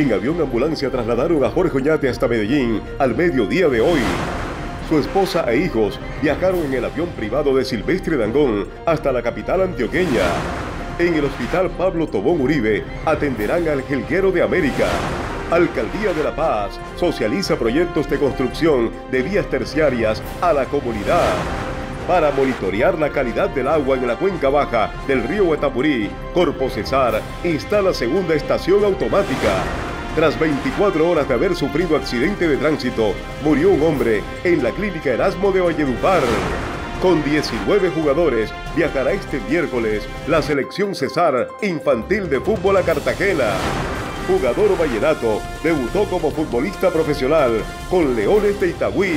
En avión ambulancia trasladaron a Jorge Oñate hasta Medellín al mediodía de hoy. Su esposa e hijos viajaron en el avión privado de Silvestre Dangón hasta la capital antioqueña. En el hospital Pablo Tobón Uribe atenderán al Jelguero de América. Alcaldía de La Paz socializa proyectos de construcción de vías terciarias a la comunidad. Para monitorear la calidad del agua en la cuenca baja del río Huetapurí, Corpo Cesar está la segunda estación automática. Tras 24 horas de haber sufrido accidente de tránsito, murió un hombre en la clínica Erasmo de Valledupar. Con 19 jugadores viajará este miércoles la selección Cesar infantil de fútbol a Cartagena. Jugador vallenato, debutó como futbolista profesional con Leones de Itagüí.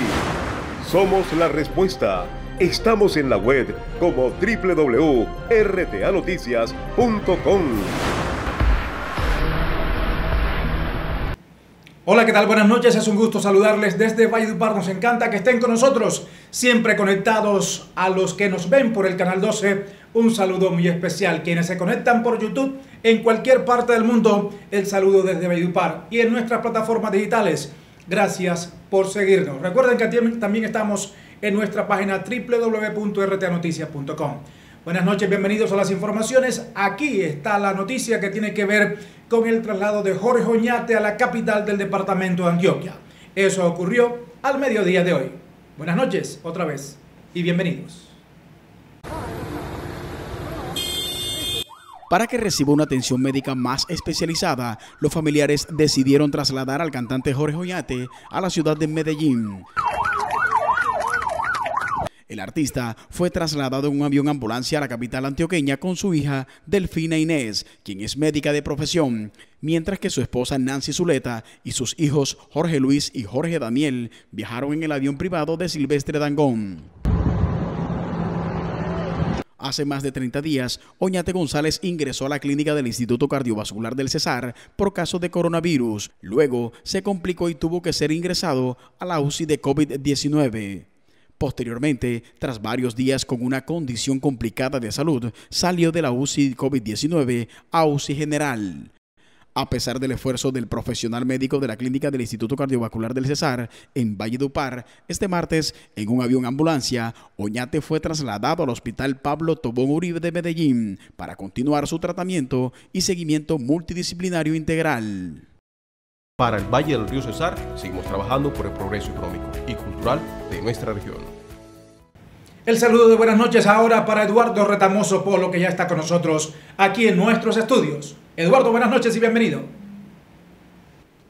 Somos la respuesta. Estamos en la web como www.rtanoticias.com. Hola, ¿qué tal? Buenas noches, es un gusto saludarles desde Valledupar. Nos encanta que estén con nosotros, siempre conectados a los que nos ven por el canal 12. Un saludo muy especial. Quienes se conectan por YouTube en cualquier parte del mundo, el saludo desde Valledupar y en nuestras plataformas digitales. Gracias por seguirnos. Recuerden que también estamos en nuestra página www.rtanoticias.com. Buenas noches, bienvenidos a las informaciones. Aquí está la noticia que tiene que ver con el traslado de Jorge Oñate a la capital del departamento de Antioquia. Eso ocurrió al mediodía de hoy. Buenas noches, otra vez, y bienvenidos. Para que reciba una atención médica más especializada, los familiares decidieron trasladar al cantante Jorge Oñate a la ciudad de Medellín. El artista fue trasladado en un avión ambulancia a la capital antioqueña con su hija Delfina Inés, quien es médica de profesión, mientras que su esposa Nancy Zuleta y sus hijos Jorge Luis y Jorge Daniel viajaron en el avión privado de Silvestre Dangón. Hace más de 30 días, Oñate González ingresó a la clínica del Instituto Cardiovascular del Cesar por caso de coronavirus. Luego se complicó y tuvo que ser ingresado a la UCI de COVID-19. Posteriormente, tras varios días con una condición complicada de salud, salió de la UCI COVID-19 a UCI General. A pesar del esfuerzo del profesional médico de la clínica del Instituto Cardiovascular del Cesar en Valledupar, este martes, en un avión ambulancia, Oñate fue trasladado al Hospital Pablo Tobón Uribe de Medellín para continuar su tratamiento y seguimiento multidisciplinario integral. Para el Valle del Río Cesar, seguimos trabajando por el progreso económico y cultural de nuestra región. El saludo de buenas noches ahora para Eduardo Retamoso Polo, que ya está con nosotros aquí en nuestros estudios. Eduardo, buenas noches y bienvenido.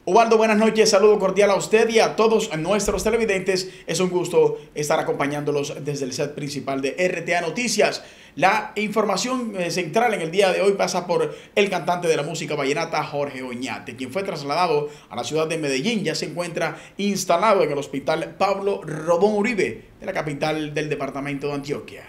Ubaldo, buenas noches, saludo cordial a usted y a todos nuestros televidentes. Es un gusto estar acompañándolos desde el set principal de RTA Noticias. La información eh, central en el día de hoy pasa por el cantante de la música vallenata Jorge Oñate, quien fue trasladado a la ciudad de Medellín. Ya se encuentra instalado en el hospital Pablo Robón Uribe, de la capital del departamento de Antioquia.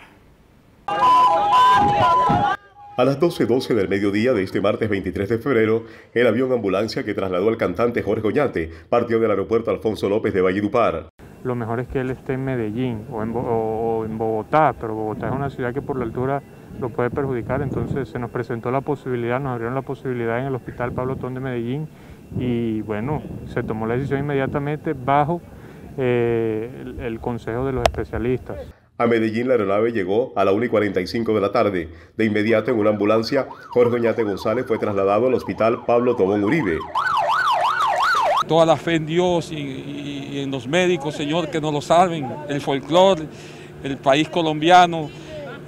A las 12.12 del mediodía de este martes 23 de febrero, el avión ambulancia que trasladó al cantante Jorge Oñate partió del aeropuerto Alfonso López de Valledupar. Lo mejor es que él esté en Medellín o en, Bogotá, pero Bogotá es una ciudad que por la altura lo puede perjudicar, entonces se nos presentó la posibilidad, nos abrieron la posibilidad en el Hospital Pablo Tón de Medellín y bueno, se tomó la decisión inmediatamente bajo eh, el consejo de los especialistas. A Medellín la aeronave llegó a la 1 y 45 de la tarde. De inmediato en una ambulancia, Jorge Oñate González fue trasladado al hospital Pablo Tobón Uribe. Toda la fe en Dios y, en los médicos, Señor, que nos lo salven, el folclore, el país colombiano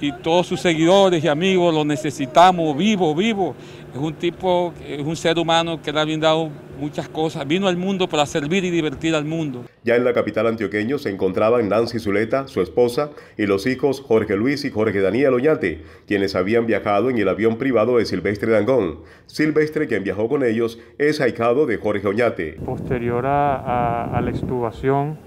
y todos sus seguidores y amigos lo necesitamos vivo, vivo. Es un tipo, es un ser humano que le ha brindado muchas cosas. Vino al mundo para servir y divertir al mundo. Ya en la capital antioqueño se encontraban Nancy Zuleta, su esposa, y los hijos Jorge Luis y Jorge Daniel Oñate, quienes habían viajado en el avión privado de Silvestre Dangón. Silvestre, quien viajó con ellos, es ahijado de Jorge Oñate. Posterior a, la extubación,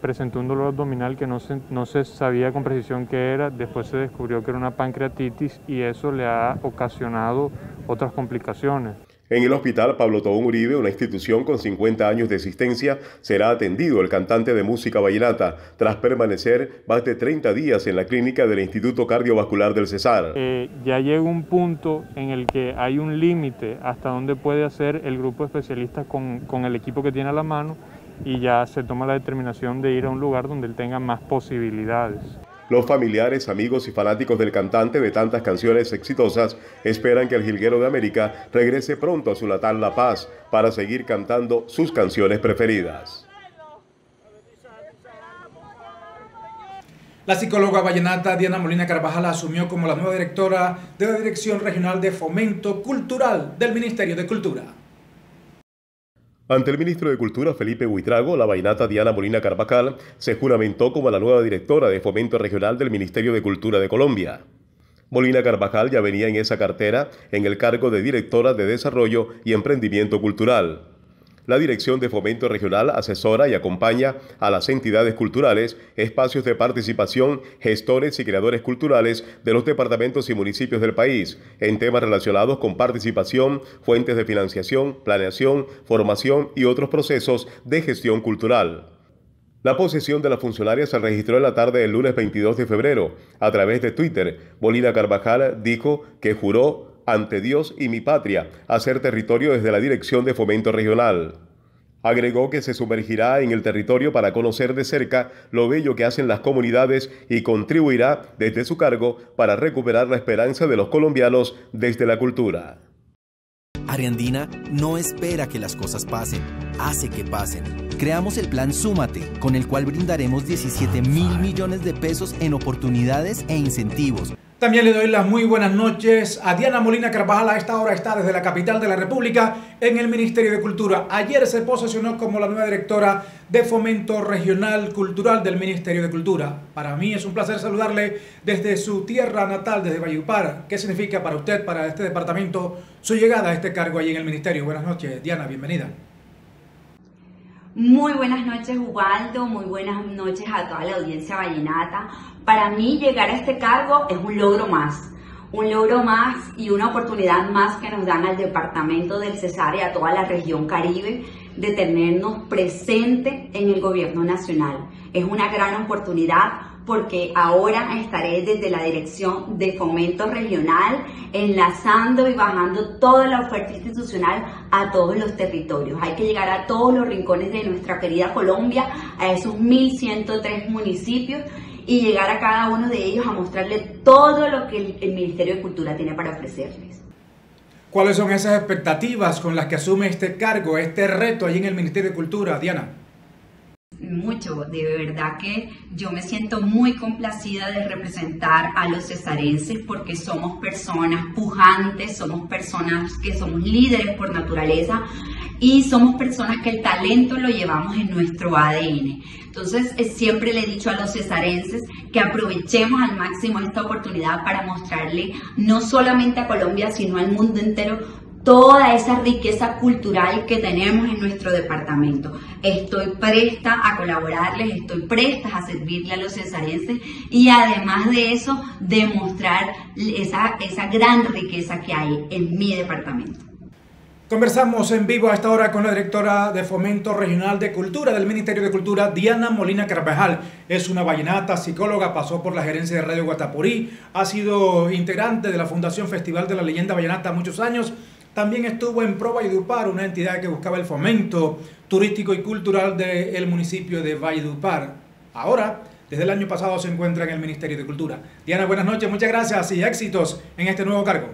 presentó un dolor abdominal que no se, no se sabía con precisión qué era, después se descubrió que era una pancreatitis y eso le ha ocasionado otras complicaciones. En el hospital Pablo Tobón Uribe, una institución con 50 años de existencia, será atendido el cantante de música vallenata tras permanecer más de 30 días en la clínica del Instituto Cardiovascular del Cesar. Eh, ya llega un punto en el que hay un límite hasta donde puede hacer el grupo de especialistas con, con el equipo que tiene a la mano y ya se toma la determinación de ir a un lugar donde él tenga más posibilidades. Los familiares, amigos y fanáticos del cantante de tantas canciones exitosas esperan que el Jilguero de América regrese pronto a su natal La Paz para seguir cantando sus canciones preferidas. La psicóloga vallenata Diana Molina Carvajal asumió como la nueva directora de la Dirección Regional de Fomento Cultural del Ministerio de Cultura. Ante el ministro de Cultura Felipe Buitrago, la vainata Diana Molina Carvajal se juramentó como la nueva directora de Fomento Regional del Ministerio de Cultura de Colombia. Molina Carvajal ya venía en esa cartera en el cargo de directora de Desarrollo y Emprendimiento Cultural. La Dirección de Fomento Regional asesora y acompaña a las entidades culturales, espacios de participación, gestores y creadores culturales de los departamentos y municipios del país en temas relacionados con participación, fuentes de financiación, planeación, formación y otros procesos de gestión cultural. La posesión de la funcionaria se registró en la tarde del lunes 22 de febrero. A través de Twitter, Molina Carvajal dijo que juró ante Dios y mi patria, hacer territorio desde la Dirección de Fomento Regional. Agregó que se sumergirá en el territorio para conocer de cerca lo bello que hacen las comunidades y contribuirá desde su cargo para recuperar la esperanza de los colombianos desde la cultura. Ariandina no espera que las cosas pasen, hace que pasen. Creamos el plan Súmate, con el cual brindaremos 17 mil millones de pesos en oportunidades e incentivos también le doy las muy buenas noches a Diana Molina Carvajal. A esta hora está desde la capital de la República en el Ministerio de Cultura. Ayer se posesionó como la nueva directora de Fomento Regional Cultural del Ministerio de Cultura. Para mí es un placer saludarle desde su tierra natal, desde Valledupar. ¿Qué significa para usted, para este departamento, su llegada a este cargo ahí en el Ministerio? Buenas noches, Diana, bienvenida. Muy buenas noches, Ubaldo. Muy buenas noches a toda la audiencia vallenata. Para mí, llegar a este cargo es un logro más. Un logro más y una oportunidad más que nos dan al departamento del Cesar y a toda la región Caribe de tenernos presente en el gobierno nacional. Es una gran oportunidad porque ahora estaré desde la Dirección de Fomento Regional enlazando y bajando toda la oferta institucional a todos los territorios. Hay que llegar a todos los rincones de nuestra querida Colombia, a esos 1.103 municipios y llegar a cada uno de ellos a mostrarle todo lo que el, el Ministerio de Cultura tiene para ofrecerles. ¿Cuáles son esas expectativas con las que asume este cargo, este reto allí en el Ministerio de Cultura, Diana? Mucho, de verdad que yo me siento muy complacida de representar a los cesarenses porque somos personas pujantes, somos personas que somos líderes por naturaleza y somos personas que el talento lo llevamos en nuestro ADN. Entonces, eh, siempre le he dicho a los cesarenses que aprovechemos al máximo esta oportunidad para mostrarle no solamente a Colombia, sino al mundo entero toda esa riqueza cultural que tenemos en nuestro departamento. Estoy presta a colaborarles, estoy presta a servirle a los cesarenses y además de eso, demostrar esa, esa gran riqueza que hay en mi departamento. Conversamos en vivo a esta hora con la directora de Fomento Regional de Cultura del Ministerio de Cultura, Diana Molina Carvajal. Es una vallenata, psicóloga, pasó por la gerencia de Radio Guatapurí, ha sido integrante de la Fundación Festival de la Leyenda Vallenata muchos años también estuvo en Pro Valledupar, una entidad que buscaba el fomento turístico y cultural del municipio de Valledupar. Ahora, desde el año pasado se encuentra en el Ministerio de Cultura. Diana, buenas noches, muchas gracias y éxitos en este nuevo cargo.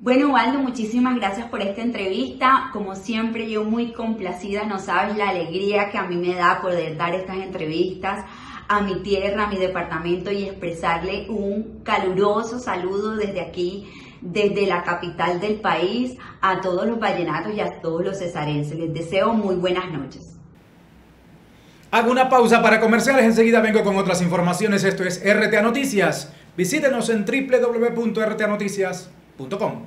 Bueno, Waldo, muchísimas gracias por esta entrevista. Como siempre, yo muy complacida, no sabes la alegría que a mí me da poder dar estas entrevistas a mi tierra, a mi departamento y expresarle un caluroso saludo desde aquí desde la capital del país a todos los vallenatos y a todos los cesarenses. Les deseo muy buenas noches. Hago una pausa para comerciales, enseguida vengo con otras informaciones. Esto es RTA Noticias. Visítenos en www.rtanoticias.com.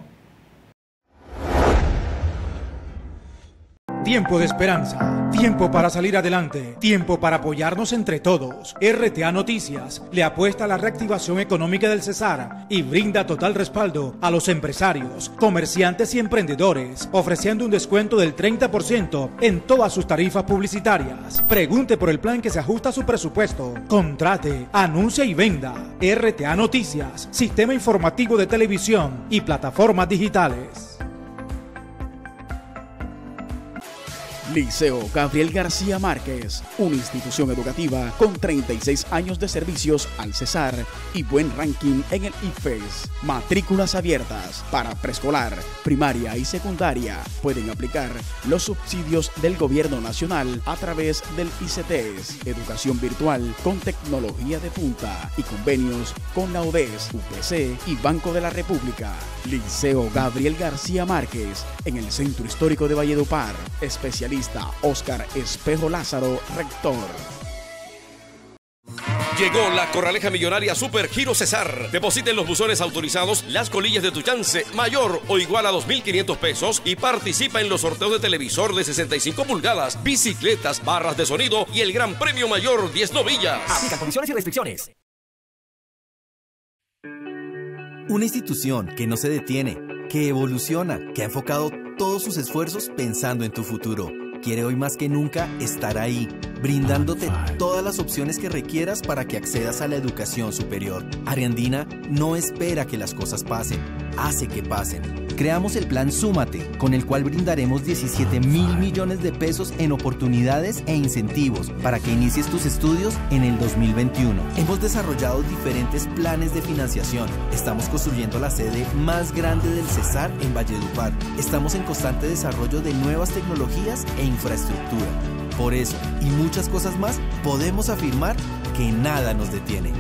tiempo de esperanza, tiempo para salir adelante, tiempo para apoyarnos entre todos. RTA Noticias le apuesta a la reactivación económica del Cesar y brinda total respaldo a los empresarios, comerciantes y emprendedores, ofreciendo un descuento del 30% en todas sus tarifas publicitarias. Pregunte por el plan que se ajusta a su presupuesto. Contrate, anuncia y venda. RTA Noticias, sistema informativo de televisión y plataformas digitales. Liceo Gabriel García Márquez, una institución educativa con 36 años de servicios al Cesar y buen ranking en el IFES. Matrículas abiertas para preescolar, primaria y secundaria. Pueden aplicar los subsidios del gobierno nacional a través del ICTES, educación virtual con tecnología de punta y convenios con la UDES, UPC y Banco de la República. Liceo Gabriel García Márquez en el Centro Histórico de Valledupar, especialista Oscar Espejo Lázaro, rector. Llegó la Corraleja Millonaria Super Giro Cesar. Depositen los buzones autorizados las colillas de tu chance, mayor o igual a 2.500 pesos y participa en los sorteos de televisor de 65 pulgadas, bicicletas, barras de sonido y el gran premio mayor 10 novillas. Aplica condiciones y restricciones. Una institución que no se detiene, que evoluciona, que ha enfocado todos sus esfuerzos pensando en tu futuro quiere hoy más que nunca estar ahí, brindándote todas las opciones que requieras para que accedas a la educación superior. Ariandina no espera que las cosas pasen, hace que pasen creamos el plan Súmate, con el cual brindaremos 17 mil millones de pesos en oportunidades e incentivos para que inicies tus estudios en el 2021. Hemos desarrollado diferentes planes de financiación. Estamos construyendo la sede más grande del Cesar en Valledupar. Estamos en constante desarrollo de nuevas tecnologías e infraestructura. Por eso y muchas cosas más, podemos afirmar que nada nos detiene.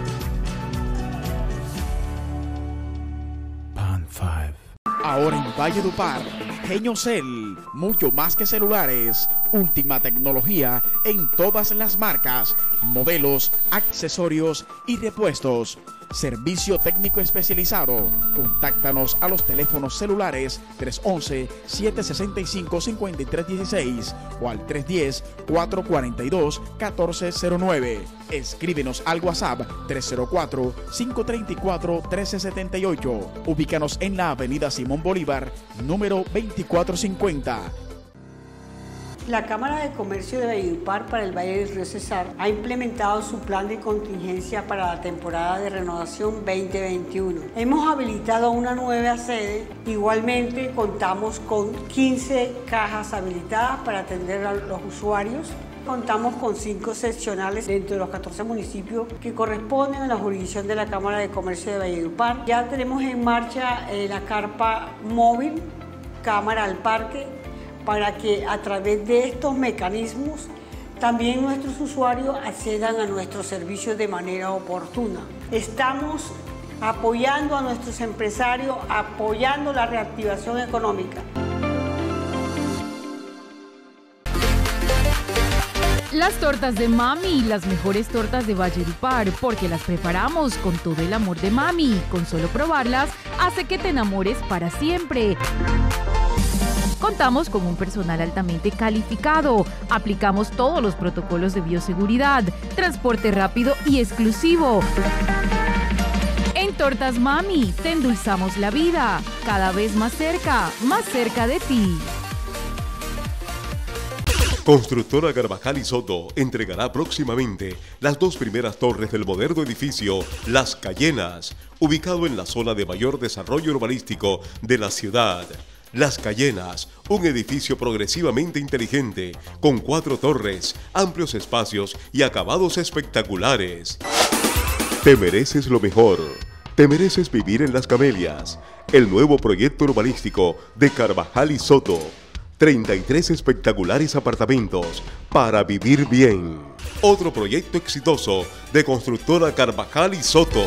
Ahora en Valledupar, Genio Cell, mucho más que celulares, última tecnología en todas las marcas, modelos, accesorios y repuestos Servicio técnico especializado. Contáctanos a los teléfonos celulares 311-765-5316 o al 310-442-1409. Escríbenos al WhatsApp 304-534-1378. Ubícanos en la Avenida Simón Bolívar, número 2450 la Cámara de Comercio de Valledupar para el Valle del Río Cesar ha implementado su plan de contingencia para la temporada de renovación 2021. Hemos habilitado una nueva sede, igualmente contamos con 15 cajas habilitadas para atender a los usuarios contamos con cinco seccionales dentro de los 14 municipios que corresponden a la jurisdicción de la Cámara de Comercio de Valledupar. Ya tenemos en marcha eh, la carpa móvil, cámara al parque, para que a través de estos mecanismos también nuestros usuarios accedan a nuestros servicios de manera oportuna. Estamos apoyando a nuestros empresarios, apoyando la reactivación económica. Las tortas de mami, las mejores tortas de Valledupar, porque las preparamos con todo el amor de mami. Con solo probarlas, hace que te enamores para siempre. Contamos con un personal altamente calificado, aplicamos todos los protocolos de bioseguridad, transporte rápido y exclusivo. En Tortas Mami te endulzamos la vida, cada vez más cerca, más cerca de ti. Constructora Carvajal y Soto entregará próximamente las dos primeras torres del moderno edificio Las Cayenas, ubicado en la zona de mayor desarrollo urbanístico de la ciudad. Las Cayenas, un edificio progresivamente inteligente, con cuatro torres, amplios espacios y acabados espectaculares. Te mereces lo mejor. Te mereces vivir en Las Camelias, el nuevo proyecto urbanístico de Carvajal y Soto. 33 espectaculares apartamentos para vivir bien. Otro proyecto exitoso de constructora Carvajal y Soto.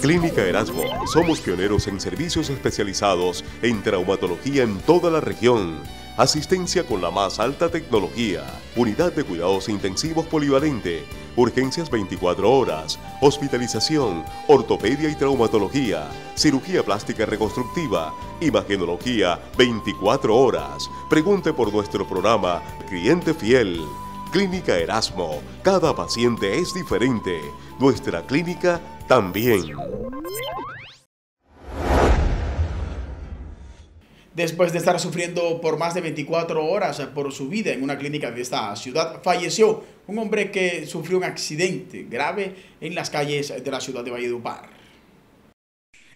Clínica Erasmo. Somos pioneros en servicios especializados en traumatología en toda la región asistencia con la más alta tecnología, unidad de cuidados intensivos polivalente, urgencias 24 horas, hospitalización, ortopedia y traumatología, cirugía plástica reconstructiva, imagenología 24 horas. Pregunte por nuestro programa Cliente Fiel. Clínica Erasmo, cada paciente es diferente. Nuestra clínica también. Después de estar sufriendo por más de 24 horas por su vida en una clínica de esta ciudad, falleció un hombre que sufrió un accidente grave en las calles de la ciudad de Valledupar.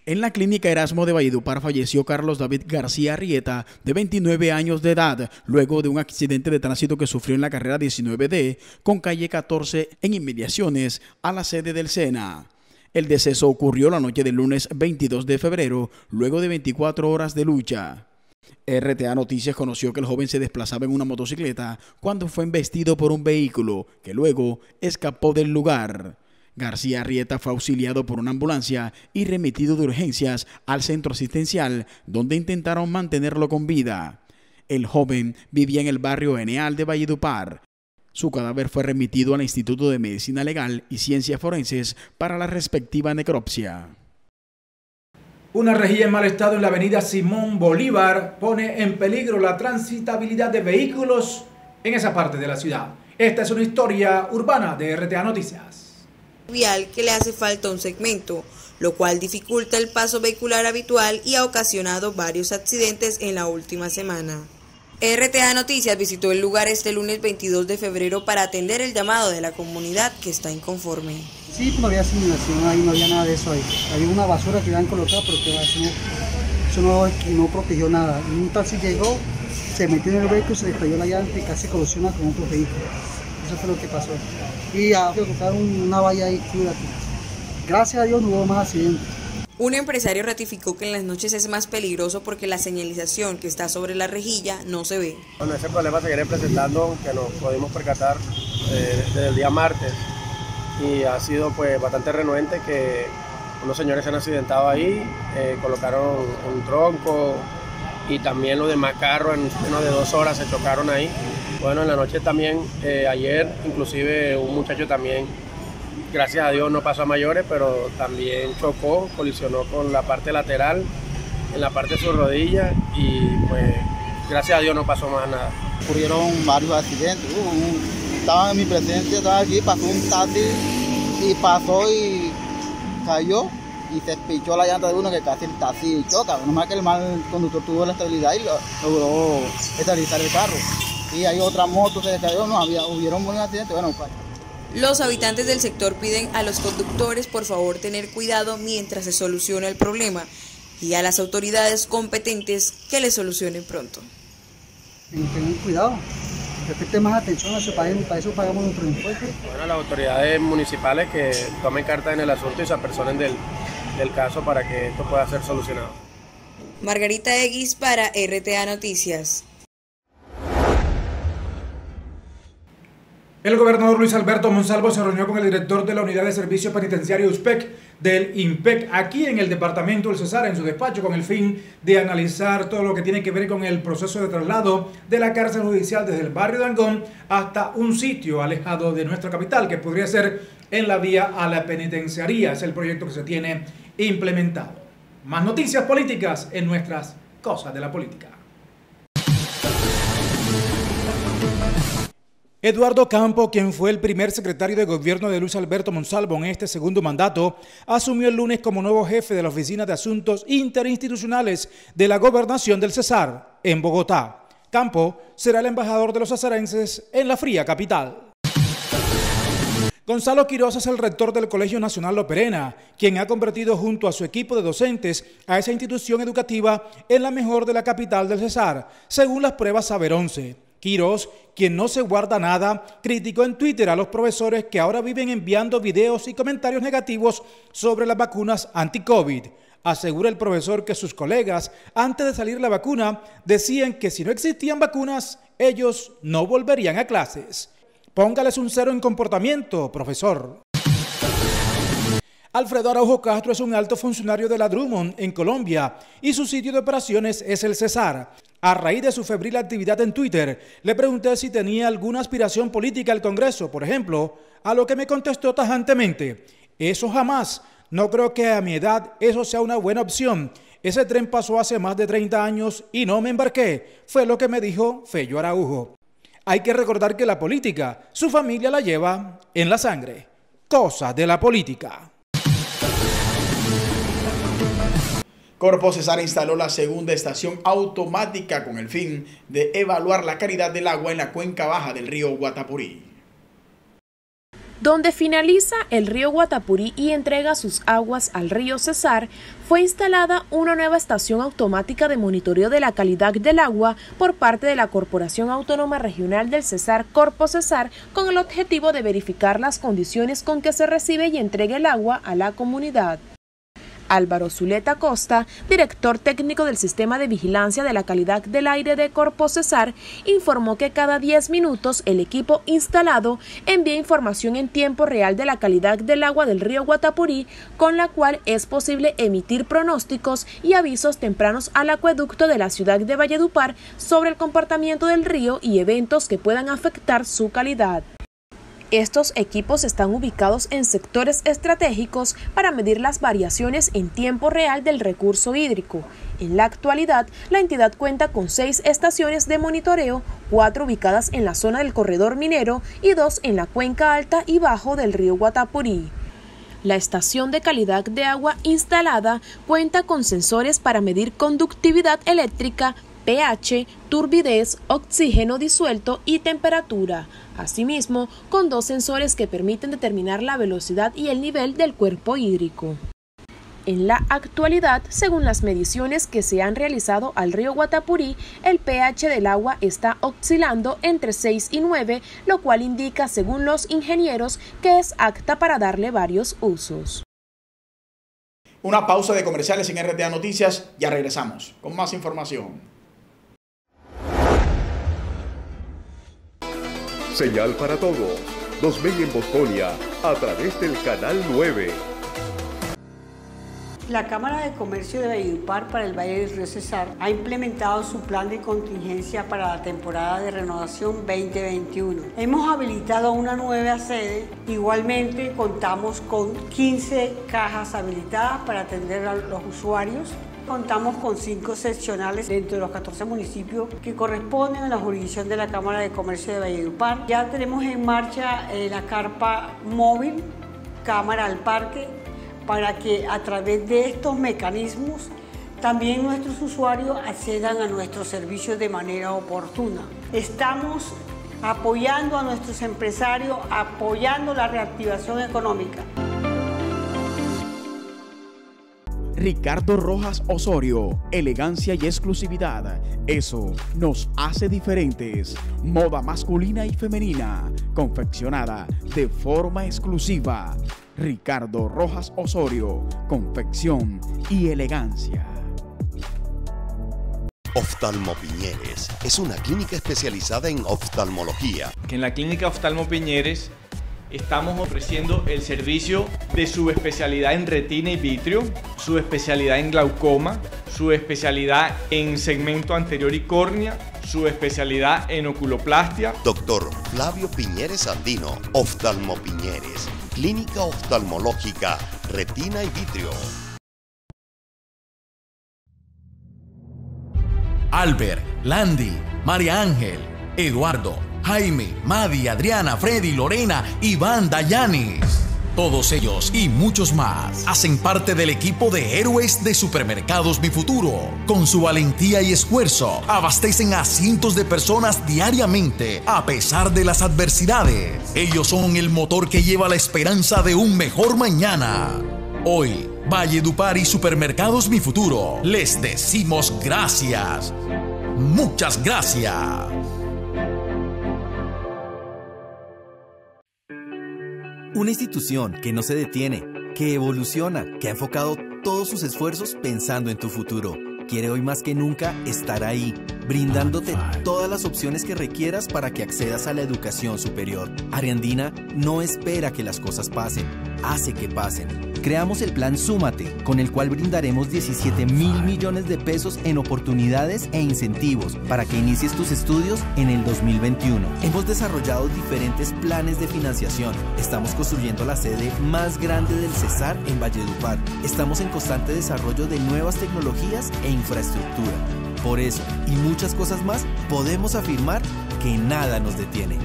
En la clínica Erasmo de Valledupar falleció Carlos David García Rieta, de 29 años de edad, luego de un accidente de tránsito que sufrió en la carrera 19D con calle 14 en inmediaciones a la sede del SENA. El deceso ocurrió la noche del lunes 22 de febrero, luego de 24 horas de lucha. RTA Noticias conoció que el joven se desplazaba en una motocicleta cuando fue embestido por un vehículo que luego escapó del lugar. García Rieta fue auxiliado por una ambulancia y remitido de urgencias al centro asistencial donde intentaron mantenerlo con vida. El joven vivía en el barrio Eneal de Valledupar. Su cadáver fue remitido al Instituto de Medicina Legal y Ciencias Forenses para la respectiva necropsia. Una rejilla en mal estado en la avenida Simón Bolívar pone en peligro la transitabilidad de vehículos en esa parte de la ciudad. Esta es una historia urbana de RTA Noticias. Vial que le hace falta un segmento, lo cual dificulta el paso vehicular habitual y ha ocasionado varios accidentes en la última semana. RTA Noticias visitó el lugar este lunes 22 de febrero para atender el llamado de la comunidad que está inconforme. Sí, no había simulación ahí, no había nada de eso ahí. Había una basura que habían colocado, pero que eso, no, eso no, protegió nada. Un taxi llegó, se metió en el vehículo, se despegó la llanta y casi colisiona con otro vehículo. Eso fue lo que pasó. Y a colocar una valla ahí, cuídate. Gracias a Dios no hubo más accidentes. Un empresario ratificó que en las noches es más peligroso porque la señalización que está sobre la rejilla no se ve. Bueno, ese problema se viene presentando que nos pudimos percatar eh, desde el día martes y ha sido pues bastante renuente que unos señores se han accidentado ahí, eh, colocaron un tronco y también los demás carros en menos de dos horas se chocaron ahí. Bueno, en la noche también, eh, ayer inclusive un muchacho también, gracias a Dios no pasó a mayores, pero también chocó, colisionó con la parte lateral, en la parte de su rodilla y pues gracias a Dios no pasó más nada. Ocurrieron varios accidentes, estaba en mi presencia, estaba aquí, pasó un taxi y pasó y cayó y se pichó la llanta de uno que casi el taxi choca. más que el mal conductor tuvo la estabilidad y logró estabilizar el carro. Y hay otra moto que se cayó, no había, hubieron un accidente, bueno, pues. Los habitantes del sector piden a los conductores por favor tener cuidado mientras se soluciona el problema y a las autoridades competentes que le solucionen pronto. Tengan cuidado, preste más atención a su país, para eso pagamos nuestros impuestos. Bueno, las autoridades municipales que tomen carta en el asunto y se apersonen del, del caso para que esto pueda ser solucionado. Margarita Eguis para RTA Noticias. El gobernador Luis Alberto Monsalvo se reunió con el director de la Unidad de Servicio Penitenciario USPEC del IMPEC aquí en el departamento del Cesar en su despacho con el fin de analizar todo lo que tiene que ver con el proceso de traslado de la cárcel judicial desde el barrio de Angón hasta un sitio alejado de nuestra capital que podría ser en la vía a la penitenciaría. Es el proyecto que se tiene implementado. Más noticias políticas en nuestras cosas de la política. Eduardo Campo, quien fue el primer secretario de gobierno de Luis Alberto Monsalvo en este segundo mandato, asumió el lunes como nuevo jefe de la Oficina de Asuntos Interinstitucionales de la Gobernación del Cesar, en Bogotá. Campo será el embajador de los cesarenses en la fría capital. Gonzalo Quiroz es el rector del Colegio Nacional Loperena, quien ha convertido junto a su equipo de docentes a esa institución educativa en la mejor de la capital del Cesar, según las pruebas Saber 11. Quiroz, quien no se guarda nada, criticó en Twitter a los profesores que ahora viven enviando videos y comentarios negativos sobre las vacunas anti-COVID. Asegura el profesor que sus colegas, antes de salir la vacuna, decían que si no existían vacunas, ellos no volverían a clases. Póngales un cero en comportamiento, profesor. Alfredo Araujo Castro es un alto funcionario de la Drummond en Colombia y su sitio de operaciones es el Cesar. A raíz de su febril actividad en Twitter, le pregunté si tenía alguna aspiración política al Congreso, por ejemplo, a lo que me contestó tajantemente, eso jamás, no creo que a mi edad eso sea una buena opción. Ese tren pasó hace más de 30 años y no me embarqué, fue lo que me dijo Fello Araujo. Hay que recordar que la política, su familia la lleva en la sangre. Cosas de la política. Corpo Cesar instaló la segunda estación automática con el fin de evaluar la calidad del agua en la cuenca baja del río Guatapurí. Donde finaliza el río Guatapurí y entrega sus aguas al río Cesar, fue instalada una nueva estación automática de monitoreo de la calidad del agua por parte de la Corporación Autónoma Regional del Cesar, Corpo Cesar, con el objetivo de verificar las condiciones con que se recibe y entrega el agua a la comunidad. Álvaro Zuleta Costa, director técnico del Sistema de Vigilancia de la Calidad del Aire de Corpo Cesar, informó que cada 10 minutos el equipo instalado envía información en tiempo real de la calidad del agua del río Guatapurí, con la cual es posible emitir pronósticos y avisos tempranos al acueducto de la ciudad de Valledupar sobre el comportamiento del río y eventos que puedan afectar su calidad. Estos equipos están ubicados en sectores estratégicos para medir las variaciones en tiempo real del recurso hídrico. En la actualidad, la entidad cuenta con seis estaciones de monitoreo, cuatro ubicadas en la zona del corredor minero y dos en la cuenca alta y bajo del río Guatapurí. La estación de calidad de agua instalada cuenta con sensores para medir conductividad eléctrica, pH, turbidez, oxígeno disuelto y temperatura. Asimismo, con dos sensores que permiten determinar la velocidad y el nivel del cuerpo hídrico. En la actualidad, según las mediciones que se han realizado al río Guatapurí, el pH del agua está oscilando entre 6 y 9, lo cual indica, según los ingenieros, que es apta para darle varios usos. Una pausa de comerciales en RTA Noticias, ya regresamos con más información. Señal para todos. 2000 en Bosconia a través del canal 9. La Cámara de Comercio de Valledupar para el Valle del Río Cesar ha implementado su plan de contingencia para la temporada de renovación 2021. Hemos habilitado una nueva sede. Igualmente contamos con 15 cajas habilitadas para atender a los usuarios Contamos con cinco seccionales dentro de los 14 municipios que corresponden a la jurisdicción de la Cámara de Comercio de Valledupar. Ya tenemos en marcha eh, la carpa móvil, Cámara al Parque, para que a través de estos mecanismos también nuestros usuarios accedan a nuestros servicios de manera oportuna. Estamos apoyando a nuestros empresarios, apoyando la reactivación económica. Ricardo Rojas Osorio, elegancia y exclusividad. Eso nos hace diferentes. Moda masculina y femenina, confeccionada de forma exclusiva. Ricardo Rojas Osorio, confección y elegancia. Oftalmo Piñeres es una clínica especializada en oftalmología. Que en la clínica Oftalmo Piñeres estamos ofreciendo el servicio de subespecialidad en retina y vitrio, su especialidad en glaucoma, su especialidad en segmento anterior y córnea, su especialidad en oculoplastia. Doctor Flavio Piñeres Andino, Oftalmo Piñeres, Clínica Oftalmológica, Retina y Vitrio. Albert, Landy, María Ángel, Eduardo, Jaime, Madi, Adriana, Freddy, Lorena, Iván, Dayanis. Todos ellos y muchos más hacen parte del equipo de héroes de Supermercados Mi Futuro. Con su valentía y esfuerzo, abastecen a cientos de personas diariamente a pesar de las adversidades. Ellos son el motor que lleva la esperanza de un mejor mañana. Hoy, Valle Dupar y Supermercados Mi Futuro les decimos gracias. Muchas gracias. Una institución que no se detiene, que evoluciona, que ha enfocado todos sus esfuerzos pensando en tu futuro. Quiere hoy más que nunca estar ahí, brindándote todas las opciones que requieras para que accedas a la educación superior. Ariandina no espera que las cosas pasen, hace que pasen. Creamos el plan Súmate, con el cual brindaremos 17 mil millones de pesos en oportunidades e incentivos para que inicies tus estudios en el 2021. Hemos desarrollado diferentes planes de financiación. Estamos construyendo la sede más grande del Cesar en Valledupar. Estamos en constante desarrollo de nuevas tecnologías e infraestructura. Por eso y muchas cosas más, podemos afirmar que nada nos detiene.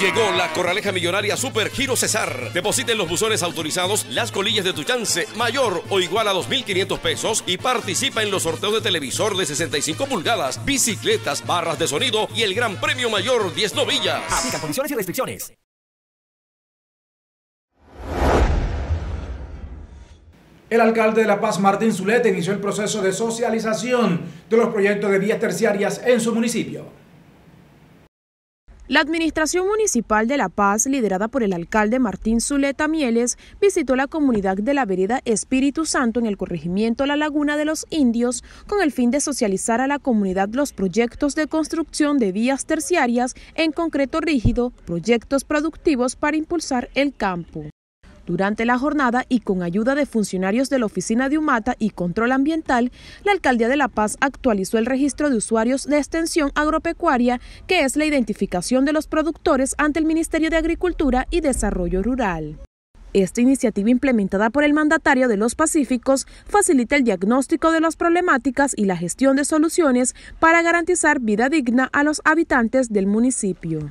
Llegó la Corraleja Millonaria Super Giro Cesar. Deposita en los buzones autorizados las colillas de tu chance mayor o igual a 2.500 pesos y participa en los sorteos de televisor de 65 pulgadas, bicicletas, barras de sonido y el gran premio mayor 10 novillas. Aplica condiciones y restricciones. El alcalde de La Paz, Martín Zuleta, inició el proceso de socialización de los proyectos de vías terciarias en su municipio. La Administración Municipal de La Paz, liderada por el alcalde Martín Zuleta Mieles, visitó la comunidad de la vereda Espíritu Santo en el corregimiento La Laguna de los Indios con el fin de socializar a la comunidad los proyectos de construcción de vías terciarias, en concreto rígido, proyectos productivos para impulsar el campo. Durante la jornada y con ayuda de funcionarios de la Oficina de Humata y Control Ambiental, la Alcaldía de La Paz actualizó el registro de usuarios de extensión agropecuaria, que es la identificación de los productores ante el Ministerio de Agricultura y Desarrollo Rural. Esta iniciativa implementada por el mandatario de los Pacíficos facilita el diagnóstico de las problemáticas y la gestión de soluciones para garantizar vida digna a los habitantes del municipio.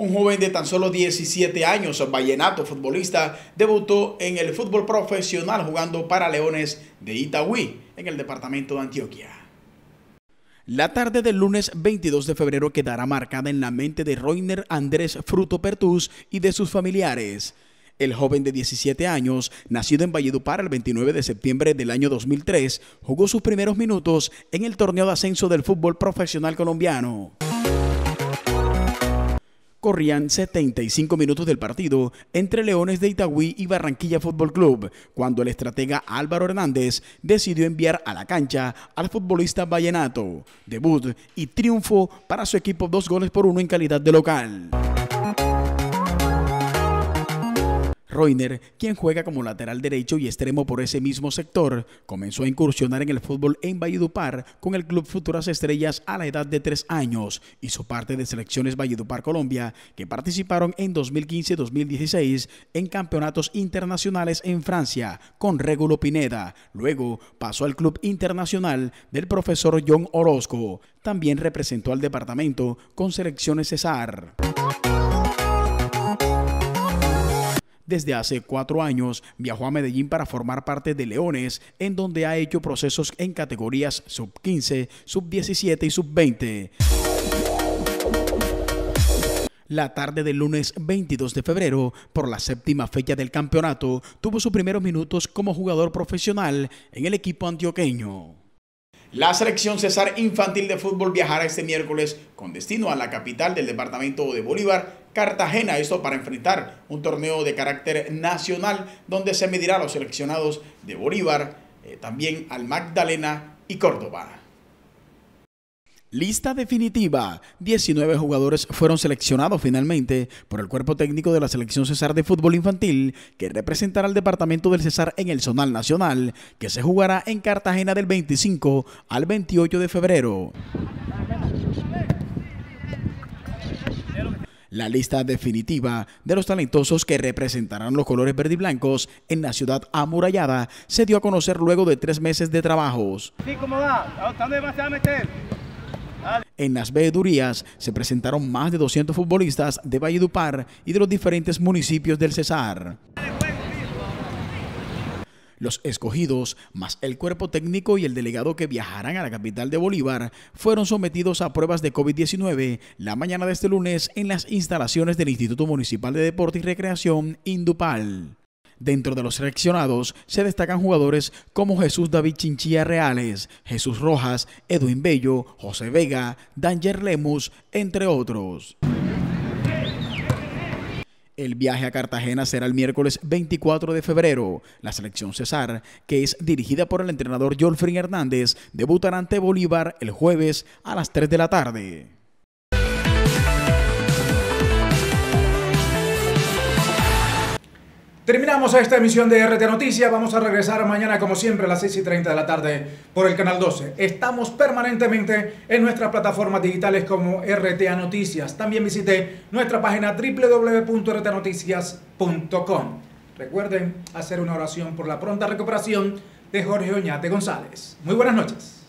Un joven de tan solo 17 años, vallenato futbolista, debutó en el fútbol profesional jugando para Leones de Itagüí, en el departamento de Antioquia. La tarde del lunes 22 de febrero quedará marcada en la mente de Roiner Andrés Fruto Pertus y de sus familiares. El joven de 17 años, nacido en Valledupar el 29 de septiembre del año 2003, jugó sus primeros minutos en el torneo de ascenso del fútbol profesional colombiano. Corrían 75 minutos del partido entre Leones de Itagüí y Barranquilla Fútbol Club, cuando el estratega Álvaro Hernández decidió enviar a la cancha al futbolista Vallenato. Debut y triunfo para su equipo dos goles por uno en calidad de local. Roiner, quien juega como lateral derecho y extremo por ese mismo sector, comenzó a incursionar en el fútbol en Valledupar con el Club Futuras Estrellas a la edad de tres años. Hizo parte de selecciones Valledupar Colombia que participaron en 2015-2016 en campeonatos internacionales en Francia con Regulo Pineda. Luego pasó al Club Internacional del profesor John Orozco. También representó al departamento con selecciones Cesar. Desde hace cuatro años viajó a Medellín para formar parte de Leones, en donde ha hecho procesos en categorías sub-15, sub-17 y sub-20. La tarde del lunes 22 de febrero, por la séptima fecha del campeonato, tuvo sus primeros minutos como jugador profesional en el equipo antioqueño. La selección César Infantil de Fútbol viajará este miércoles con destino a la capital del departamento de Bolívar, Cartagena, esto para enfrentar un torneo de carácter nacional donde se medirá a los seleccionados de Bolívar, eh, también al Magdalena y Córdoba. Lista definitiva. 19 jugadores fueron seleccionados finalmente por el cuerpo técnico de la selección Cesar de fútbol infantil que representará al departamento del Cesar en el Zonal Nacional, que se jugará en Cartagena del 25 al 28 de febrero. La lista definitiva de los talentosos que representarán los colores verde y blancos en la ciudad amurallada se dio a conocer luego de tres meses de trabajos. ¿cómo va? ¿Dónde vas a? En las veedurías se presentaron más de 200 futbolistas de Valledupar y de los diferentes municipios del Cesar. Los escogidos, más el cuerpo técnico y el delegado que viajarán a la capital de Bolívar, fueron sometidos a pruebas de COVID-19 la mañana de este lunes en las instalaciones del Instituto Municipal de Deporte y Recreación, Indupal. Dentro de los seleccionados se destacan jugadores como Jesús David Chinchilla Reales, Jesús Rojas, Edwin Bello, José Vega, Danger Lemus, entre otros. El viaje a Cartagena será el miércoles 24 de febrero. La selección Cesar, que es dirigida por el entrenador Jolfrin Hernández, debutará ante Bolívar el jueves a las 3 de la tarde. Terminamos esta emisión de RT Noticias. Vamos a regresar mañana, como siempre, a las 6 y 30 de la tarde por el canal 12. Estamos permanentemente en nuestras plataformas digitales como RTA Noticias. También visite nuestra página www.rtnoticias.com. Recuerden hacer una oración por la pronta recuperación de Jorge Oñate González. Muy buenas noches.